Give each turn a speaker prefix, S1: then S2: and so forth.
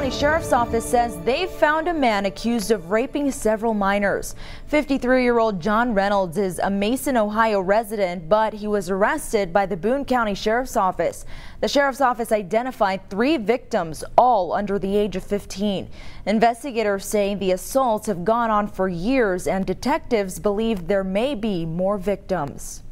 S1: County Sheriff's Office says they've found a man accused of raping several minors. 53-year-old John Reynolds is a Mason, Ohio resident, but he was arrested by the Boone County Sheriff's Office. The Sheriff's Office identified three victims, all under the age of 15. Investigators say the assaults have gone on for years and detectives believe there may be more victims.